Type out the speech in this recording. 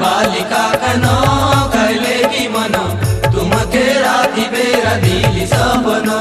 बालिका कनो कहले की मनो। तुम के राधि बेरा दिली सपनो।